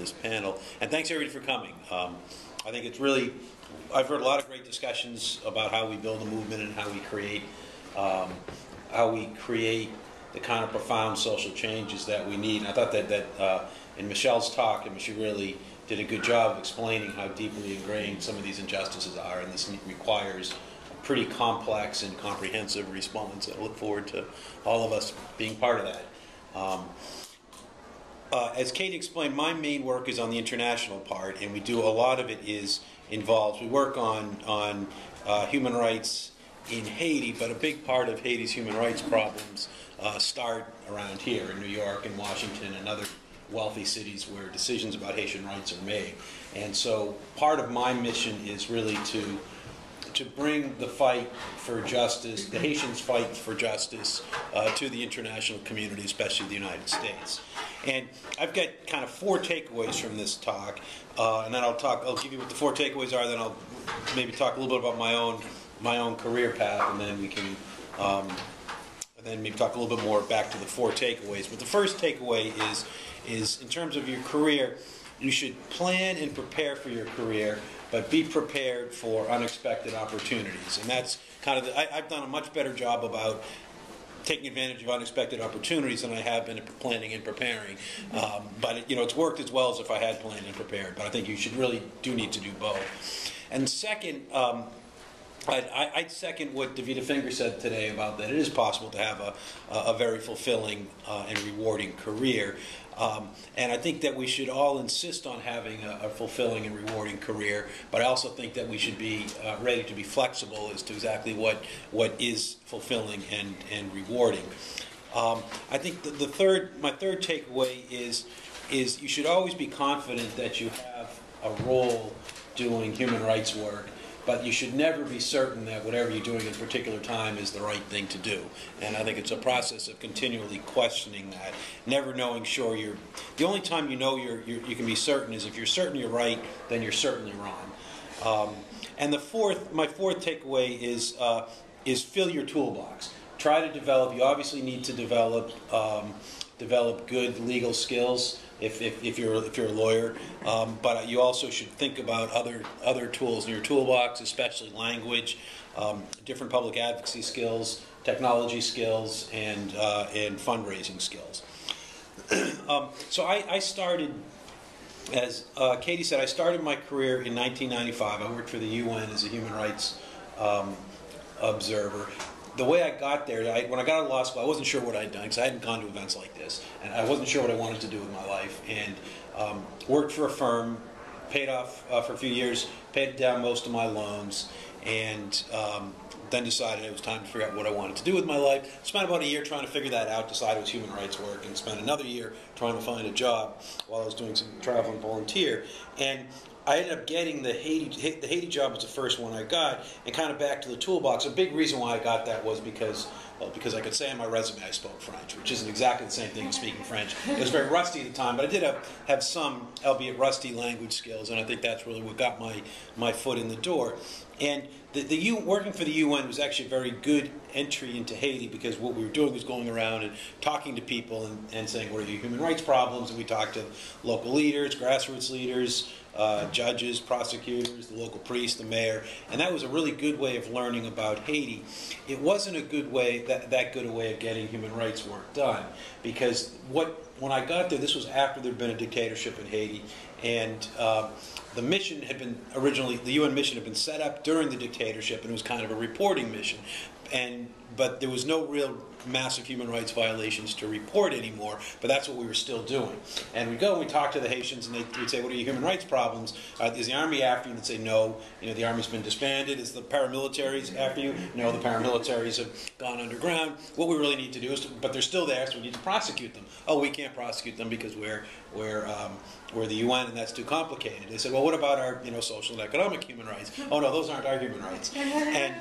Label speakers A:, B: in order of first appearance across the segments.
A: this panel. And thanks everybody for coming. Um, I think it's really, I've heard a lot of great discussions about how we build a movement and how we create, um, how we create the kind of profound social changes that we need. And I thought that, that uh, in Michelle's talk, and she really did a good job of explaining how deeply ingrained some of these injustices are, and this requires a pretty complex and comprehensive response. I look forward to all of us being part of that. Um, uh, as Kate explained, my main work is on the international part, and we do a lot of it is involved. We work on on uh, human rights in Haiti, but a big part of Haiti's human rights problems uh, start around here in New York and Washington and other wealthy cities where decisions about Haitian rights are made. And so part of my mission is really to to bring the fight for justice, the Haitians' fight for justice, uh, to the international community, especially the United States. And I've got kind of four takeaways from this talk, uh, and then I'll talk. I'll give you what the four takeaways are. Then I'll maybe talk a little bit about my own my own career path, and then we can. Um, and then maybe talk a little bit more back to the four takeaways. But the first takeaway is, is in terms of your career, you should plan and prepare for your career, but be prepared for unexpected opportunities. And that's kind of the, I, I've done a much better job about taking advantage of unexpected opportunities than I have been planning and preparing. Um, but it, you know, it's worked as well as if I had planned and prepared. But I think you should really do need to do both. And second, um, I'd, I'd, second what Devita Finger said today about that it is possible to have a, a very fulfilling uh, and rewarding career. Um, and I think that we should all insist on having a, a, fulfilling and rewarding career, but I also think that we should be uh, ready to be flexible as to exactly what, what is fulfilling and, and rewarding. Um, I think the, the third, my third takeaway is, is you should always be confident that you have a role doing human rights work but you should never be certain that whatever you're doing at a particular time is the right thing to do. And I think it's a process of continually questioning that, never knowing sure you're. The only time you know you're, you're you can be certain is if you're certain you're right, then you're certainly wrong. Um, and the fourth, my fourth takeaway is uh, is fill your toolbox. Try to develop. You obviously need to develop um, develop good legal skills if, if, if, you're, if you're a lawyer. Um, but you also should think about other, other tools in your toolbox, especially language, um, different public advocacy skills, technology skills, and, uh, and fundraising skills. um, so I, I started, as uh, Katie said, I started my career in 1995. I worked for the UN as a human rights um, observer the way I got there, I, when I got out of law school, I wasn't sure what I'd done because I hadn't gone to events like this, and I wasn't sure what I wanted to do with my life. And um, worked for a firm, paid off uh, for a few years, paid down most of my loans, and um, then decided it was time to figure out what I wanted to do with my life. Spent about a year trying to figure that out, decided it was human rights work, and spent another year trying to find a job while I was doing some travel and volunteer. And I ended up getting the Haiti the Haiti job was the first one I got, and kind of back to the toolbox. A big reason why I got that was because well, because I could say on my resume I spoke French, which isn't exactly the same thing as speaking French. It was very rusty at the time, but I did have, have some, albeit rusty, language skills, and I think that's really what got my my foot in the door. And the, the U, working for the UN was actually a very good entry into Haiti because what we were doing was going around and talking to people and, and saying, what are your human rights problems? And we talked to local leaders, grassroots leaders, uh, judges, prosecutors, the local priest, the mayor, and that was a really good way of learning about Haiti. It wasn't a good way, that, that good a way of getting human rights work done because what when I got there, this was after there'd been a dictatorship in Haiti, and uh, the mission had been originally the UN mission had been set up during the dictatorship, and it was kind of a reporting mission, and but there was no real massive human rights violations to report anymore, but that's what we were still doing. And we go and we talk to the Haitians, and they would say, "What are your human rights problems? Uh, is the army after you?" And they'd say, "No. You know, the army's been disbanded. Is the paramilitaries after you? No, the paramilitaries have gone underground. What we really need to do is, to, but they're still there, so we need to prosecute them. Oh, we can't prosecute them because we're we're um, we're the UN, and that's too complicated. They said, well, what about our you know social and economic human rights? Oh no, those aren't our human rights. And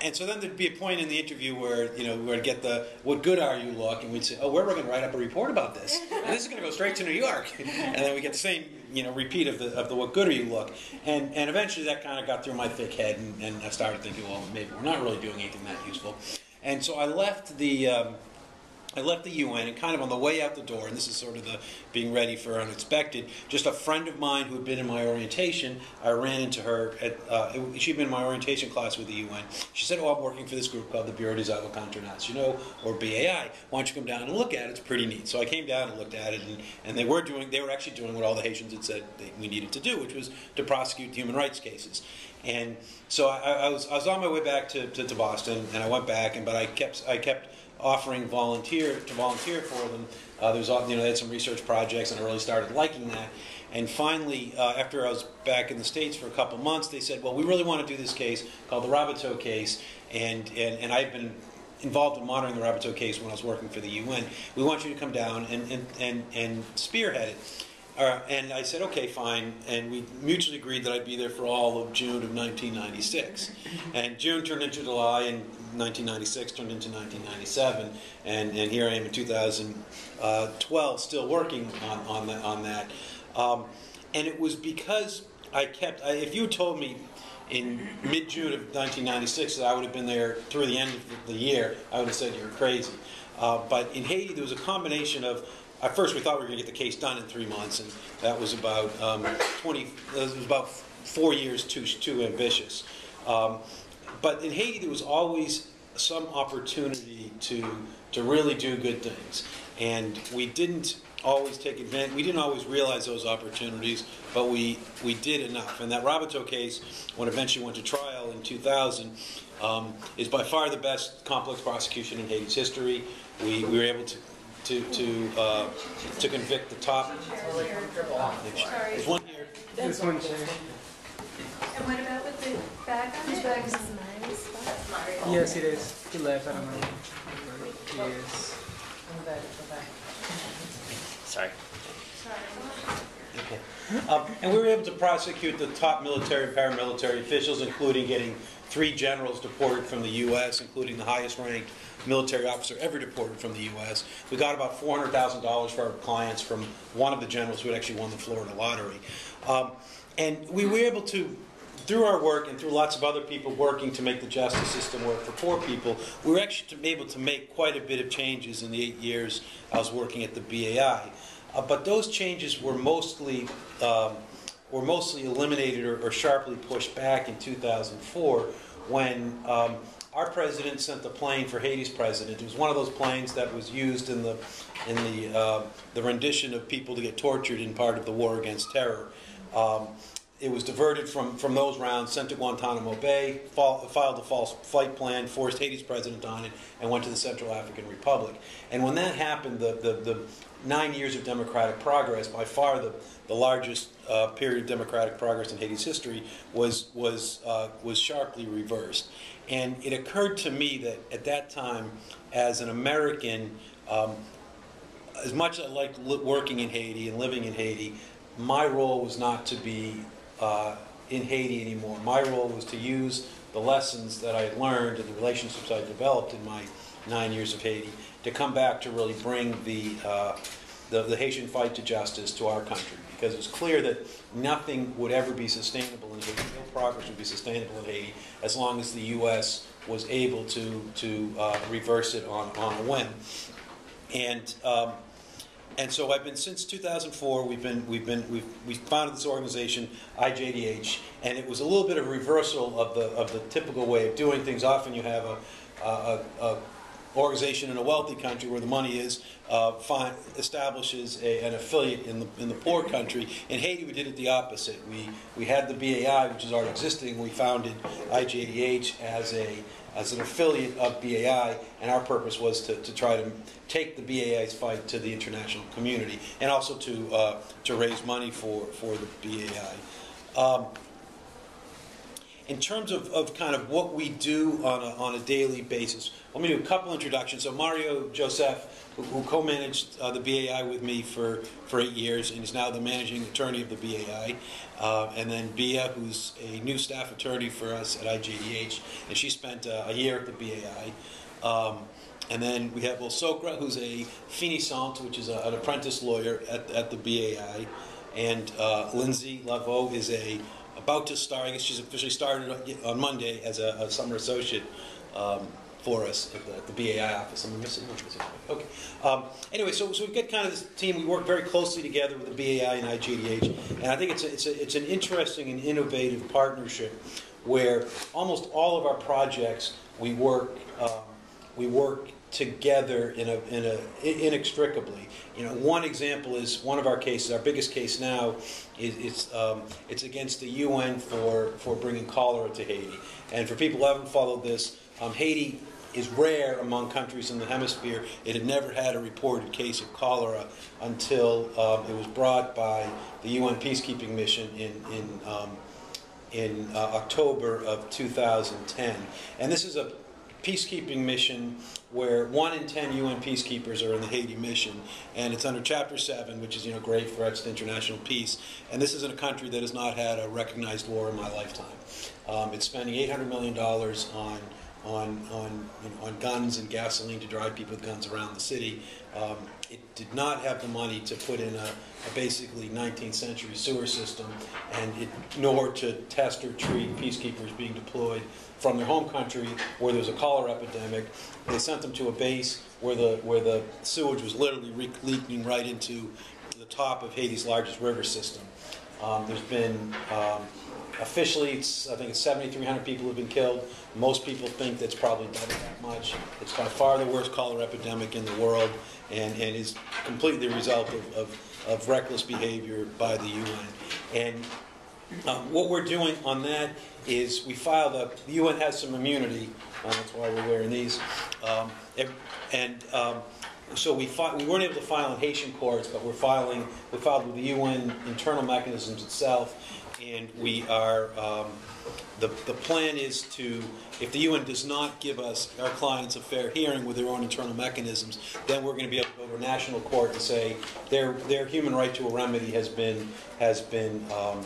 A: and so then there'd be a point in the interview where you know we would the what good are you look, and we'd say, oh, we're going to write up a report about this, and this is going to go straight to New York, and then we get the same you know repeat of the of the what good are you look, and and eventually that kind of got through my thick head, and, and I started thinking, well, maybe we're not really doing anything that useful, and so I left the. Um, I left the UN and kind of on the way out the door, and this is sort of the being ready for unexpected. Just a friend of mine who had been in my orientation, I ran into her at. Uh, she'd been in my orientation class with the UN. She said, "Oh, I'm working for this group called the Bureau des Avocats Internationaux, you know, or BAI. Why don't you come down and look at it? It's pretty neat." So I came down and looked at it, and, and they were doing. They were actually doing what all the Haitians had said we needed to do, which was to prosecute human rights cases. And so I, I was I was on my way back to, to, to Boston, and I went back, and but I kept I kept offering volunteer to volunteer for them. Uh, was you know they had some research projects, and I really started liking that. And finally, uh, after I was back in the states for a couple months, they said, "Well, we really want to do this case called the Raboteau case," and and, and I've been involved in monitoring the Raboteau case when I was working for the UN. We want you to come down and and and, and spearhead it. Uh, and I said, okay, fine. And we mutually agreed that I'd be there for all of June of 1996. And June turned into July, and 1996 turned into 1997. And, and here I am in 2012, still working on, on, that, on that. Um, and it was because I kept, I, if you told me in mid June of 1996 that I would have been there through the end of the year, I would have said you're crazy. Uh, but in Haiti, there was a combination of at first we thought we were going to get the case done in three months, and that was about um, 20. It was about four years too too ambitious. Um, but in Haiti, there was always some opportunity to to really do good things, and we didn't always take advantage. We didn't always realize those opportunities, but we we did enough. And that Raboteau case, when eventually went to trial in 2000, um, is by far the best complex prosecution in Haiti's history. We, we were able to to to uh, to convict the top. There's one here.
B: This one, Chair.
C: And what about with the bag on
D: This
C: it?
D: bag is mine.
B: Yes, it is. To left, I don't know. Yes.
E: Sorry.
A: Okay. Um, and we were able to prosecute the top military and paramilitary officials, including getting three generals deported from the U.S., including the highest ranked military officer ever deported from the U.S. We got about $400,000 for our clients from one of the generals who had actually won the Florida lottery. Um, and we were able to, through our work and through lots of other people working to make the justice system work for poor people, we were actually able to make quite a bit of changes in the eight years I was working at the BAI. Uh, but those changes were mostly um, were mostly eliminated or, or sharply pushed back in 2004 when um, our president sent the plane for Haiti's president. It was one of those planes that was used in the in the uh, the rendition of people to get tortured in part of the war against terror. Um, it was diverted from, from those rounds, sent to Guantanamo Bay, filed a false flight plan, forced Haiti's president on it, and went to the Central African Republic. And when that happened, the, the, the nine years of democratic progress, by far the, the largest uh, period of democratic progress in Haiti's history, was, was, uh, was sharply reversed. And it occurred to me that at that time, as an American, um, as much as I liked li- working in Haiti and living in Haiti, my role was not to be uh, in Haiti anymore. My role was to use the lessons that I had learned and the relationships I developed in my nine years of Haiti to come back to really bring the, uh, the, the Haitian fight to justice to our country. Because it was clear that nothing would ever be sustainable in Haiti, no progress would be sustainable in Haiti as long as the U.S. was able to, to uh, reverse it on, on a whim. And um, and so I've been since 2004. We've been we've been we've we founded this organization IJDH, and it was a little bit of a reversal of the of the typical way of doing things. Often you have a, a, a organization in a wealthy country where the money is uh, find, establishes a, an affiliate in the in the poor country. In Haiti, we did it the opposite. We we had the BAI, which is already existing. We founded IJDH as a as an affiliate of BAI, and our purpose was to, to try to take the BAI's fight to the international community, and also to uh, to raise money for for the BAI. Um, in terms of, of kind of what we do on a, on a daily basis, let me do a couple introductions. So Mario Joseph, who, who co-managed uh, the BAI with me for, for eight years and is now the managing attorney of the BAI. Uh, and then Bia, who's a new staff attorney for us at IJDH, and she spent uh, a year at the BAI. Um, and then we have Will Sokra, who's a finissant, which is a, an apprentice lawyer at, at the BAI. And uh, Lindsay Laveau is a about to start. I guess she's officially started on Monday as a, a summer associate um, for us at the, the BAI office. I'm missing one? Okay. Um, anyway, so, so we've got kind of this team. We work very closely together with the BAI and IJDH, and I think it's a, it's a, it's an interesting and innovative partnership where almost all of our projects we work um, we work together in a, in a inextricably. You know, one example is one of our cases. Our biggest case now is it's um, it's against the UN for for bringing cholera to Haiti. And for people who haven't followed this, um, Haiti is rare among countries in the hemisphere. It had never had a reported case of cholera until um, it was brought by the UN peacekeeping mission in in um, in uh, October of 2010. And this is a peacekeeping mission where one in ten UN peacekeepers are in the Haiti mission, and it's under Chapter 7, which is, you know, grave threats to international peace. And this is in a country that has not had a recognized war in my lifetime. Um, it's spending $800 million on on, on, you know, on guns and gasoline to drive people with guns around the city. Um, it did not have the money to put in a, a basically 19th century sewer system, and it, nor to test or treat peacekeepers being deployed from their home country where there's a cholera epidemic. They sent them to a base where the where the sewage was literally leaking right into the top of Haiti's largest river system. Um, there's been um, officially, it's, I think it's 7,300 people have been killed. Most people think that's probably double that much. It's by far the worst cholera epidemic in the world, and, and is completely the result of, of, of reckless behavior by the UN. And um, what we're doing on that is we filed a, the UN has some immunity, uh, that's why we're wearing these. Um, and um, so we, we weren't able to file in Haitian courts, but we're filing, we filed with the UN internal mechanisms itself, and we are, um, the, the plan is to, if the UN does not give us, our clients, a fair hearing with their own internal mechanisms, then we're going to be able to go to a national court and say their, their human right to a remedy has been, has been, um,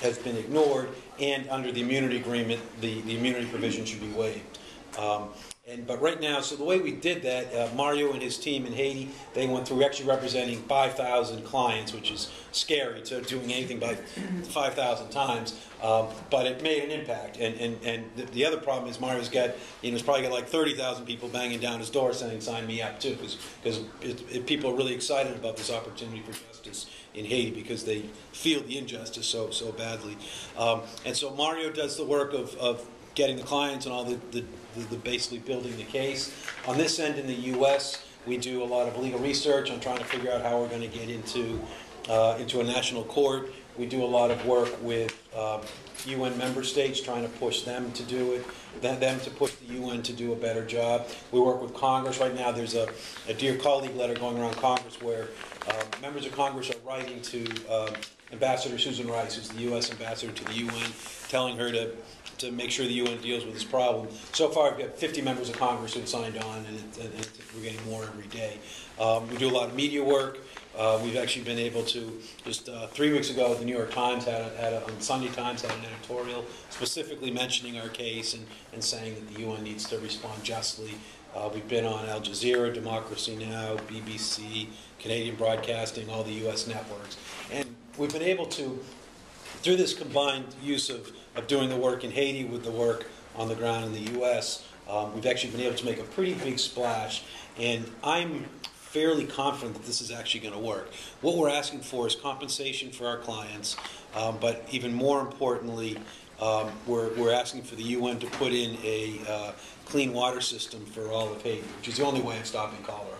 A: has been ignored, and under the immunity agreement, the, the immunity provision should be waived. Um, and, but right now, so the way we did that, uh, Mario and his team in Haiti, they went through actually representing 5,000 clients, which is scary to doing anything by 5,000 times, um, but it made an impact. And, and, and the, the other problem is Mario's got, you know, he's probably got like 30,000 people banging down his door saying, sign me up too, because because people are really excited about this opportunity for justice in Haiti because they feel the injustice so so badly. Um, and so Mario does the work of, of getting the clients and all the, the, the, the basically building the case. On this end in the U.S., we do a lot of legal research on trying to figure out how we're going to get into uh, into a national court. We do a lot of work with um, UN member states, trying to push them to do it, them to push the UN to do a better job. We work with Congress right now. There's a, a dear colleague letter going around Congress where uh, members of Congress are writing to um, Ambassador Susan Rice, who's the U.S. ambassador to the UN, telling her to to make sure the UN deals with this problem. So far, we've got 50 members of Congress who've signed on, and, it, and it, we're getting more every day. Um, we do a lot of media work. Uh, we've actually been able to just uh, three weeks ago, the New York Times had, a, had a, on Sunday Times had an editorial specifically mentioning our case and, and saying that the UN needs to respond justly. Uh, we've been on Al Jazeera, Democracy Now, BBC, Canadian Broadcasting, all the U.S. networks, and we've been able to, through this combined use of, of doing the work in Haiti with the work on the ground in the U.S., um, we've actually been able to make a pretty big splash, and I'm fairly confident that this is actually going to work. What we're asking for is compensation for our clients, um, but even more importantly, um, we're, we're asking for the UN to put in a uh, clean water system for all of Haiti, which is the only way of stopping cholera.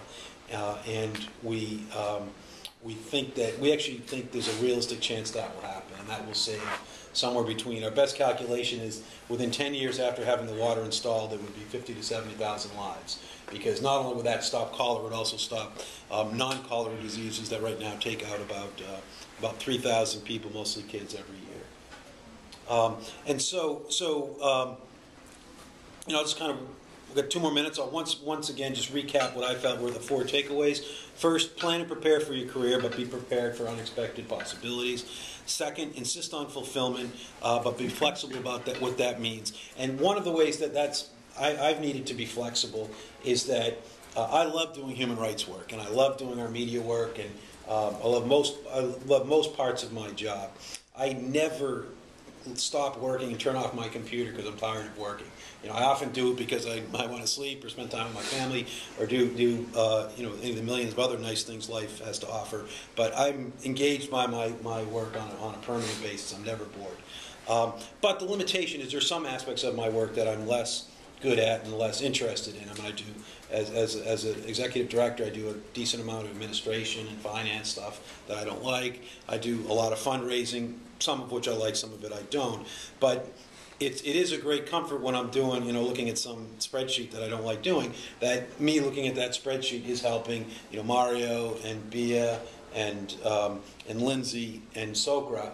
A: Uh, and we, um, we think that, we actually think there's a realistic chance that will happen, and that will save somewhere between, our best calculation is within 10 years after having the water installed, there would be 50 to 70,000 lives. Because not only would that stop cholera, it would also stop um, non-cholera diseases that right now take out about, uh, about 3,000 people, mostly kids, every year. Um, and so, so um, you know, I'll just kind of, we've got two more minutes. I'll once, once again just recap what I felt were the four takeaways. First, plan and prepare for your career, but be prepared for unexpected possibilities. Second, insist on fulfillment, uh, but be flexible about that, what that means. And one of the ways that that's I, I've needed to be flexible is that uh, I love doing human rights work, and I love doing our media work, and um, I love most I love most parts of my job. I never stop working and turn off my computer because I'm tired of working. You know, I often do it because I, I want to sleep or spend time with my family or do, do uh, you know, any of the millions of other nice things life has to offer. But I'm engaged by my, my work on a, on a permanent basis. I'm never bored. Um, but the limitation is there's some aspects of my work that I'm less good at and less interested in. I mean, I do, as, as, as an executive director, I do a decent amount of administration and finance stuff that I don't like. I do a lot of fundraising, some of which I like, some of it I don't. But it's, it is a great comfort when I'm doing, you know, looking at some spreadsheet that I don't like doing, that me looking at that spreadsheet is helping, you know, Mario and Bia and, um, and Lindsay and Sokra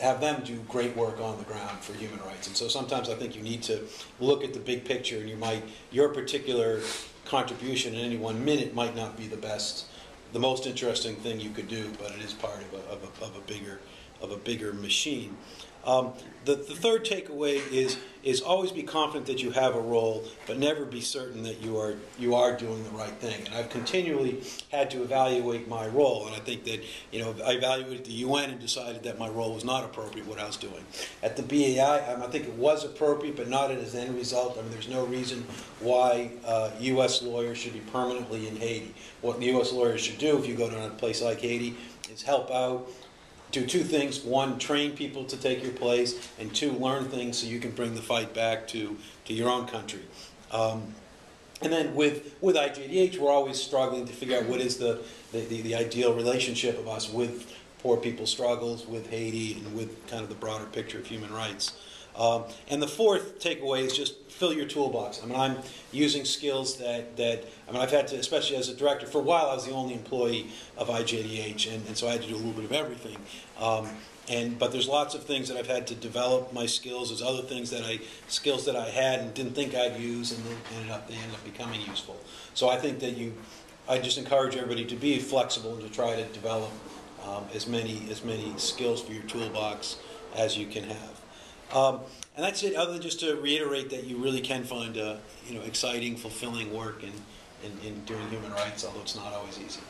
A: have them do great work on the ground for human rights. And so sometimes I think you need to look at the big picture and you might, your particular contribution in any one minute might not be the best, the most interesting thing you could do, but it is part of a, of a, of a bigger, of a bigger machine. Um, the, the third takeaway is is always be confident that you have a role, but never be certain that you are you are doing the right thing. And I've continually had to evaluate my role, and I think that you know I evaluated the UN and decided that my role was not appropriate what I was doing. At the BAI, um, I think it was appropriate, but not as an end result. I mean, there's no reason why uh, U.S. lawyers should be permanently in Haiti. What the U.S. lawyers should do, if you go to a place like Haiti, is help out do two things. One, train people to take your place, and two, learn things so you can bring the fight back to, to your own country. Um, and then with, with IJDH, we're always struggling to figure out what is the, the, the, the ideal relationship of us with poor people's struggles, with Haiti, and with kind of the broader picture of human rights. Um, and the fourth takeaway is just fill your toolbox. I mean, I'm using skills that, that I mean, I've had to, especially as a director, for a while I was the only employee of IJDH, and, and so I had to do a little bit of everything. Um, and but there's lots of things that I've had to develop my skills. There's other things that I skills that I had and didn't think I'd use, and ended up they ended up becoming useful. So I think that you, I just encourage everybody to be flexible and to try to develop um, as many as many skills for your toolbox as you can have. Um, and that's it, other than just to reiterate that you really can find uh, you know, exciting, fulfilling work in, in, in doing human rights, although it's not always easy.